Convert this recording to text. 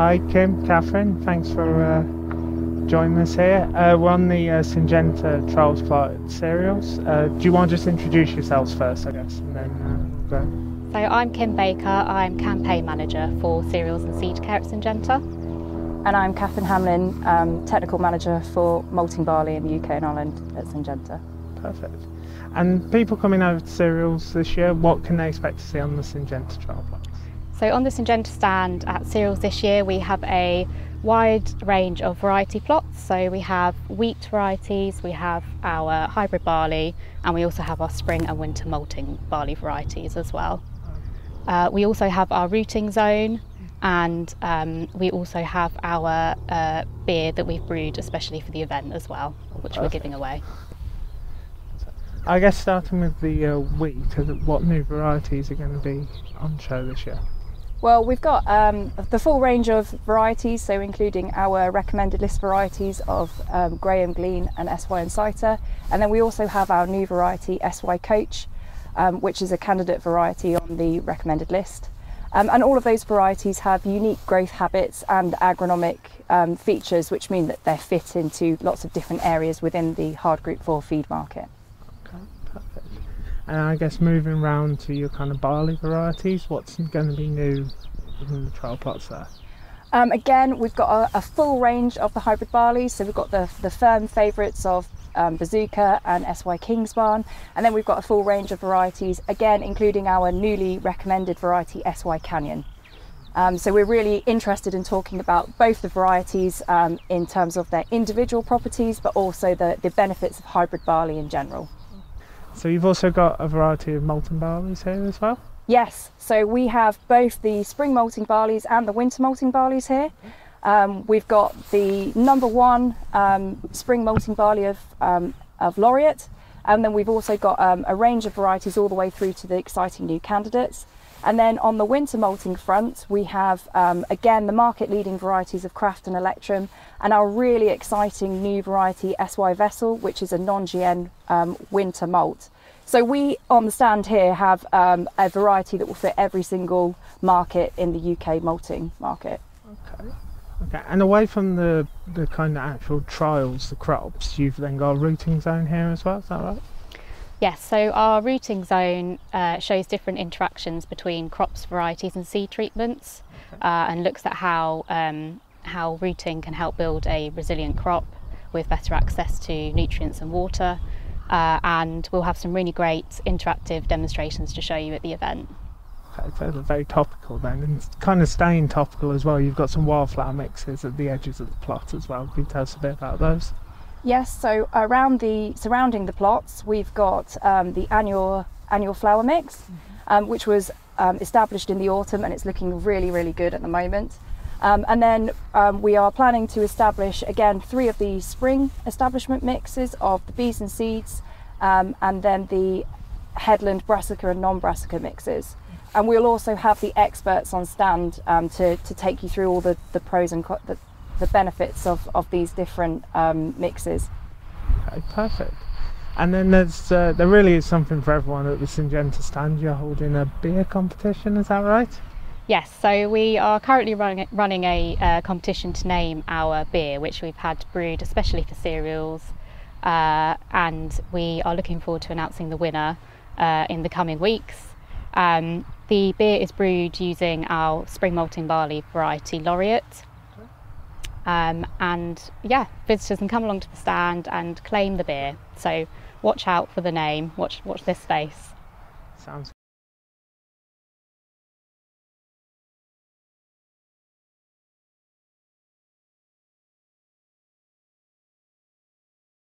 Hi, Kim, Kathryn. Thanks for uh, joining us here. Uh, we're on the uh, Syngenta trials plot cereals. Uh, do you want to just introduce yourselves first, I guess, and then uh, go? So I'm Kim Baker, I'm campaign manager for cereals and seed care at Syngenta. And I'm Kathryn Hamlen, um, technical manager for malting barley in the UK and Ireland at Syngenta. Perfect. And people coming over to cereals this year, what can they expect to see on the Syngenta trial plots? So on the Syngenta stand at cereals this year, we have a wide range of variety plots. So we have wheat varieties, we have our hybrid barley, and we also have our spring and winter malting barley varieties as well. Uh, we also have our rooting zone, and um, we also have our uh, beer that we've brewed especially for the event as well, which we're giving away. I guess starting with the uh, wheat, what new varieties are going to be on show this year? Well, we've got um, the full range of varieties, so including our recommended list varieties of um, Graham Glean and SY Insitor, and then we also have our new variety SY Coach, um, which is a candidate variety on the recommended list. Um, and all of those varieties have unique growth habits and agronomic um, features, which mean that they're fit into lots of different areas within the hard group 4 feed market. And I guess moving around to your kind of barley varieties, what's going to be new in the trial plots there? Um, again, we've got a, a, full range of the hybrid barley. So we've got the, the firm favourites of um, Bazooka and SY Kingsbarn. And then we've got a full range of varieties, again, including our newly recommended variety SY Canyon. Um, so we're really interested in talking about both the varieties um, in terms of their individual properties, but also the, the benefits of hybrid barley in general. So you've also got a variety of malting barleys here as well? Yes, so we have both the spring malting barleys and the winter malting barleys here. Um, we've got the number one um, spring malting barley of, um, of Laureate, and then we've also got um, a range of varieties all the way through to the exciting new candidates. And then on the winter malting front, we have um, again the market leading varieties of Craft and Electrum, and our really exciting new variety SY Vessel, which is a non GN um, winter malt. So we on the stand here have um, a variety that will fit every single market in the UK malting market. Okay. Okay. And away from the the kind of actual trials, the crops, you've then got a rooting zone here as well. Is that right? Yes, so our rooting zone uh, shows different interactions between crops, varieties and seed treatments uh, and looks at how, um, how rooting can help build a resilient crop with better access to nutrients and water. Uh, and we'll have some really great interactive demonstrations to show you at the event. Okay, very topical then, and kind of staying topical as well. You've got some wildflower mixes at the edges of the plot as well. Can you tell us a bit about those? Yes, so around the surrounding the plots, we've got um, the annual annual flower mix, mm-hmm. um, which was um, established in the autumn, and it's looking really, really good at the moment. Um, and then um, we are planning to establish again three of the spring establishment mixes of the bees and seeds, um, and then the headland brassica and non-brassica mixes. Mm-hmm. And we'll also have the experts on stand to, to take you through all the, the pros and the, the benefits of, of these different um, mixes. Okay, perfect. And then there's uh, there really is something for everyone at the Syngenta stand. You're holding a beer competition, is that right? Yes, so we are currently running, running a uh, competition to name our beer, which we've had brewed especially for cereals, uh, and we are looking forward to announcing the winner uh, in the coming weeks. Um, the beer is brewed using our spring malting barley variety Laureate, um, and yeah, visitors can come along to the stand and claim the beer. So watch out for the name, watch, watch this space. Sounds